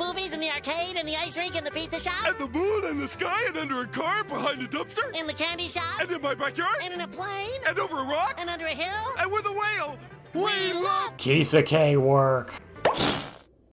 movies and the arcade and the ice rink and the pizza shop. And the moon and the sky and under a car behind a dumpster. In the candy shop. And in my backyard. And in a plane. And over a rock. And under a hill. And with a whale. We love K work.